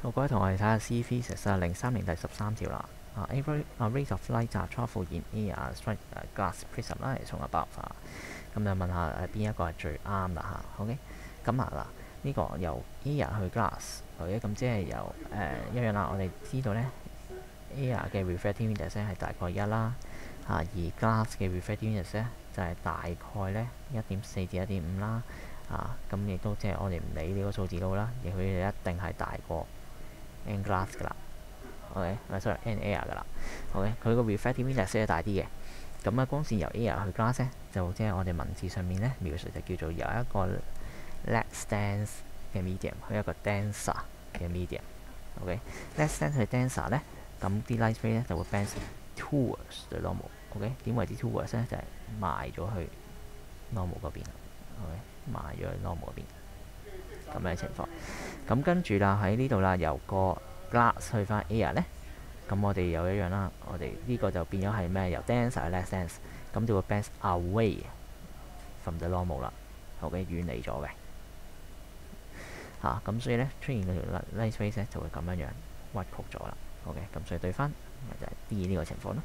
好，各位同學，睇下 C physics 啊，零三年第十三條啦。啊，every a rate of light 啊，travel in air strike glass prism 啦，係從 above 啊。咁就問下誒邊一個係最啱啦嚇？OK，咁啊嗱，呢個由 air 去 glass，OK，咁即係由誒一樣啦。我哋知道咧，air 嘅 refractive index 係大概一啦，嚇，而 glass 嘅 refractive index 咧就係大概咧一點四至一點五啦。啊，咁亦都即係我哋唔理呢個數字都啦，而佢哋一定係大過 n glass 噶啦，OK，唔係 sorry n air 噶啦，OK，佢個 refractive index 係大啲嘅，咁啊光線由 air 去 glass 咧，就即係我哋文字上面咧描述就叫做由一個 less dense 嘅 medium 去一個 denser 嘅 medium，OK，less dense 去 denser 咧，咁啲 light ray 咧就會 bend towards the normal，OK，點為之 towards 咧就係埋咗去 normal 嗰邊，OK，埋咗去 normal 嗰邊。咁嘅情況，咁跟住啦喺呢度啦，由個 glass 去翻 air 咧，咁我哋又一樣啦，我哋呢個就變咗係咩？由 denser less dense，咁就會 bend away from the normal 啦，OK 遠離咗嘅，嚇咁所以咧出現嗰條 light rays 咧就會咁樣樣屈曲咗啦，OK 咁所以對翻咪就係 D 呢個情況咯。